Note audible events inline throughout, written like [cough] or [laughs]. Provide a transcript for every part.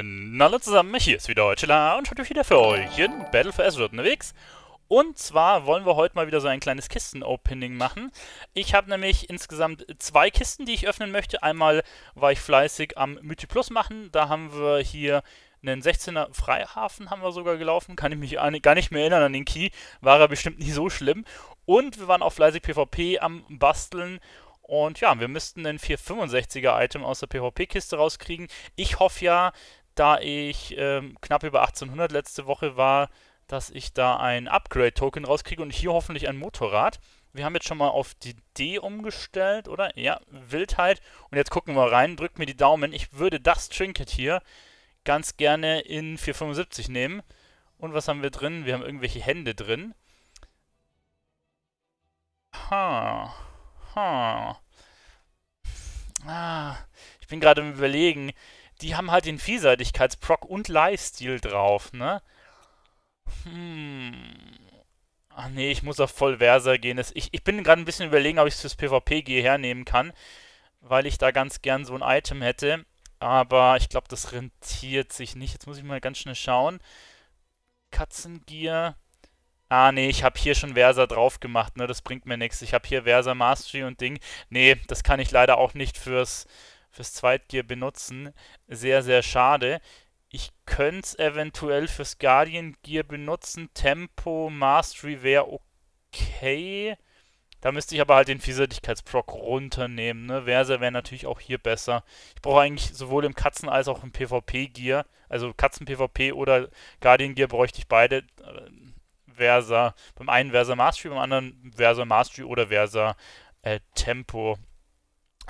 Na hallo zusammen, hier ist wieder Chilla und heute wieder für euch in Battle for Azeroth unterwegs. Und zwar wollen wir heute mal wieder so ein kleines Kisten-Opening machen. Ich habe nämlich insgesamt zwei Kisten, die ich öffnen möchte. Einmal war ich fleißig am Mythi Plus machen. Da haben wir hier einen 16er Freihafen haben wir sogar gelaufen. Kann ich mich gar nicht mehr erinnern an den Key. War er bestimmt nicht so schlimm. Und wir waren auch fleißig PvP am Basteln. Und ja, wir müssten ein 465er Item aus der PvP-Kiste rauskriegen. Ich hoffe ja, da ich ähm, knapp über 1800 letzte Woche war, dass ich da ein Upgrade-Token rauskriege und hier hoffentlich ein Motorrad. Wir haben jetzt schon mal auf die D umgestellt, oder? Ja, Wildheit. Und jetzt gucken wir rein, drückt mir die Daumen. Ich würde das Trinket hier ganz gerne in 475 nehmen. Und was haben wir drin? Wir haben irgendwelche Hände drin. Ha. Ha. Ah, ich bin gerade im Überlegen die haben halt den Vielseitigkeitsproc und Lifestyle drauf, ne? Hm. Ach nee, ich muss auf Vollversa gehen. Ich, ich bin gerade ein bisschen überlegen, ob ich es fürs PvP-G hernehmen kann, weil ich da ganz gern so ein Item hätte. Aber ich glaube, das rentiert sich nicht. Jetzt muss ich mal ganz schnell schauen. Katzengier. Ah, nee, ich habe hier schon Versa drauf gemacht, ne? Das bringt mir nichts. Ich habe hier Versa Mastery und Ding. Nee, das kann ich leider auch nicht fürs fürs Zweitgear benutzen. Sehr, sehr schade. Ich könnte es eventuell fürs Guardian Gear benutzen. Tempo, Mastery wäre okay. Da müsste ich aber halt den Vielseitigkeitsproc runternehmen. Ne? Versa wäre natürlich auch hier besser. Ich brauche eigentlich sowohl im Katzen- als auch im PvP-Gear. Also Katzen-PvP oder Guardian-Gear bräuchte ich beide. Äh, Versa. Beim einen Versa Mastery, beim anderen Versa Mastery oder Versa äh, Tempo.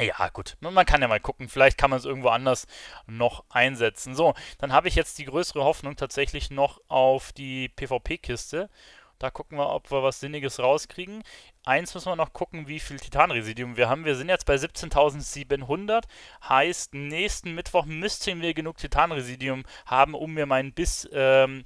Ja, gut. Man kann ja mal gucken. Vielleicht kann man es irgendwo anders noch einsetzen. So, dann habe ich jetzt die größere Hoffnung tatsächlich noch auf die PvP-Kiste. Da gucken wir, ob wir was Sinniges rauskriegen. Eins müssen wir noch gucken, wie viel Titanresidium wir haben. Wir sind jetzt bei 17.700. Heißt, nächsten Mittwoch müssten wir genug Titanresidium haben, um mir mein Biss... Ähm,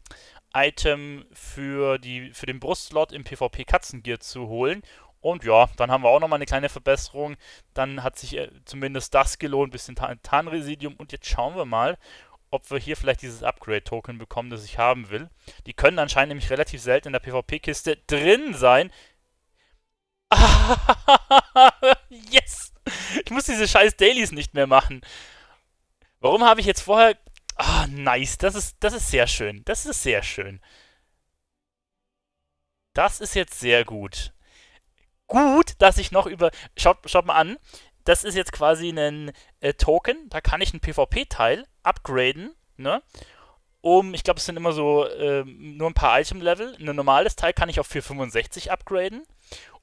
Item für, die, für den Brustslot im PvP Katzengear zu holen. Und ja, dann haben wir auch nochmal eine kleine Verbesserung. Dann hat sich äh, zumindest das gelohnt, bisschen Tarnresidium. Und jetzt schauen wir mal, ob wir hier vielleicht dieses Upgrade-Token bekommen, das ich haben will. Die können anscheinend nämlich relativ selten in der PvP-Kiste drin sein. [laughs] yes! Ich muss diese scheiß Dailies nicht mehr machen. Warum habe ich jetzt vorher... Ah, nice. Das ist, das ist sehr schön. Das ist sehr schön. Das ist jetzt sehr gut gut, dass ich noch über. Schaut, schaut mal an. Das ist jetzt quasi ein äh, Token. Da kann ich einen PvP-Teil upgraden. Ne? Um, ich glaube, es sind immer so äh, nur ein paar Item-Level. Ein normales Teil kann ich auf 465 upgraden.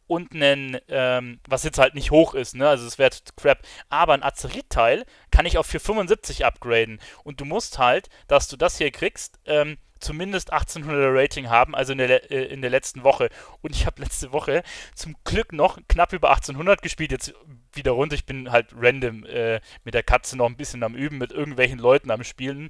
Und einen, ähm, was jetzt halt nicht hoch ist, ne? Also es wäre crap. Aber ein Azerit-Teil kann ich auf 475 upgraden. Und du musst halt, dass du das hier kriegst, ähm, zumindest 1800er Rating haben, also in der, äh, in der letzten Woche. Und ich habe letzte Woche zum Glück noch knapp über 1800 gespielt, jetzt wieder runter. Ich bin halt random äh, mit der Katze noch ein bisschen am Üben, mit irgendwelchen Leuten am Spielen.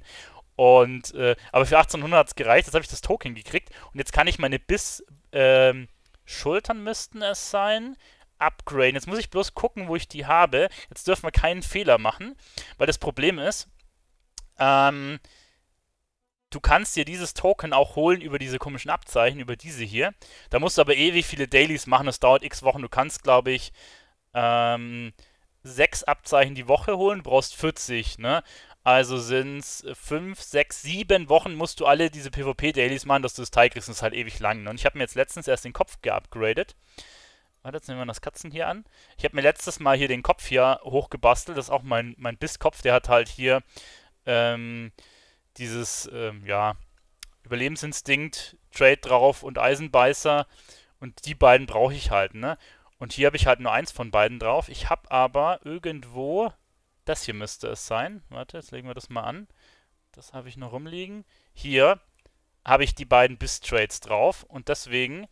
Und, äh, aber für 1800 hat es gereicht, jetzt habe ich das Token gekriegt. Und jetzt kann ich meine Biss, ähm, Schultern müssten es sein, upgraden. Jetzt muss ich bloß gucken, wo ich die habe. Jetzt dürfen wir keinen Fehler machen, weil das Problem ist, ähm, Du kannst dir dieses Token auch holen über diese komischen Abzeichen, über diese hier. Da musst du aber ewig viele Dailies machen, das dauert x Wochen. Du kannst, glaube ich, ähm, sechs Abzeichen die Woche holen, brauchst 40, ne? Also sind es 5, 6, 7 Wochen musst du alle diese PvP-Dailies machen, dass du das Teil kriegst. Das ist halt ewig lang. Ne? Und ich habe mir jetzt letztens erst den Kopf geupgradet. Warte, jetzt nehmen wir das Katzen hier an. Ich habe mir letztes Mal hier den Kopf hier hochgebastelt. Das ist auch mein, mein Bisskopf. Der hat halt hier ähm, dieses, ähm, ja, Überlebensinstinkt, Trade drauf und Eisenbeißer. Und die beiden brauche ich halt, ne? Und hier habe ich halt nur eins von beiden drauf. Ich habe aber irgendwo, das hier müsste es sein. Warte, jetzt legen wir das mal an. Das habe ich noch rumliegen. Hier habe ich die beiden Biss-Trades drauf und deswegen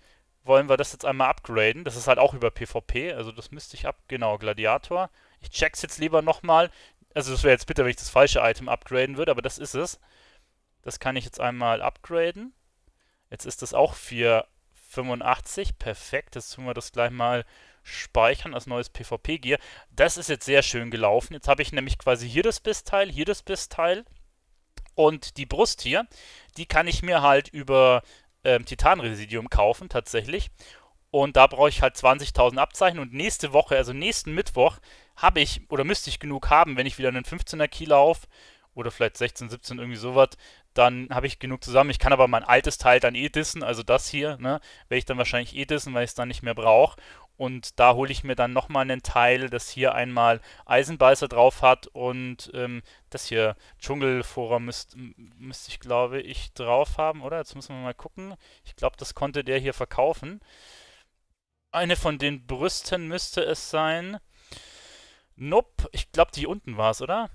wollen wir das jetzt einmal upgraden. Das ist halt auch über PvP, also das müsste ich ab... Genau, Gladiator. Ich check's jetzt lieber nochmal. Also das wäre jetzt bitter, wenn ich das falsche Item upgraden würde, aber das ist es. Das kann ich jetzt einmal upgraden. Jetzt ist das auch 485. Perfekt. Jetzt tun wir das gleich mal speichern als neues PvP-Gear. Das ist jetzt sehr schön gelaufen. Jetzt habe ich nämlich quasi hier das Bissteil, hier das Bissteil Und die Brust hier, die kann ich mir halt über ähm, Titanresidium kaufen, tatsächlich. Und da brauche ich halt 20.000 Abzeichen. Und nächste Woche, also nächsten Mittwoch, habe ich oder müsste ich genug haben, wenn ich wieder einen 15er Key laufe oder vielleicht 16, 17, irgendwie sowas, dann habe ich genug zusammen. Ich kann aber mein altes Teil dann eh dissen, also das hier, ne, werde ich dann wahrscheinlich eh dissen, weil ich es dann nicht mehr brauche. Und da hole ich mir dann nochmal einen Teil, das hier einmal Eisenbeißer drauf hat und ähm, das hier Dschungelforum müsste müsst ich, glaube ich, drauf haben, oder? Jetzt müssen wir mal gucken. Ich glaube, das konnte der hier verkaufen. Eine von den Brüsten müsste es sein. Nope, ich glaube, die unten war es, oder?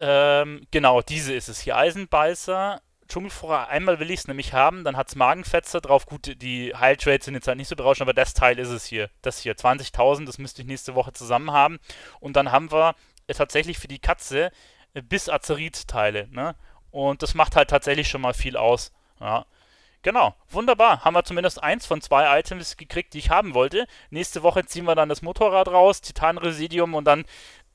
Ähm, genau, diese ist es hier. Eisenbeißer, Dschungelfurrer. Einmal will ich es nämlich haben, dann hat es Magenfetzer drauf. Gut, die Heiltrades sind jetzt halt nicht so berauschend, aber das Teil ist es hier. Das hier, 20.000, das müsste ich nächste Woche zusammen haben. Und dann haben wir äh, tatsächlich für die Katze äh, bis Azerit-Teile. Ne? Und das macht halt tatsächlich schon mal viel aus. Ja. Genau, wunderbar. Haben wir zumindest eins von zwei Items gekriegt, die ich haben wollte. Nächste Woche ziehen wir dann das Motorrad raus, Titanresidium und dann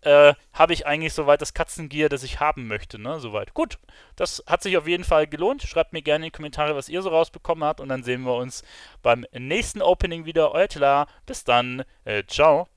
äh, habe ich eigentlich soweit das Katzengier, das ich haben möchte, ne? Soweit. Gut, das hat sich auf jeden Fall gelohnt. Schreibt mir gerne in die Kommentare, was ihr so rausbekommen habt und dann sehen wir uns beim nächsten Opening wieder. Euer Tila. Bis dann. Äh, ciao.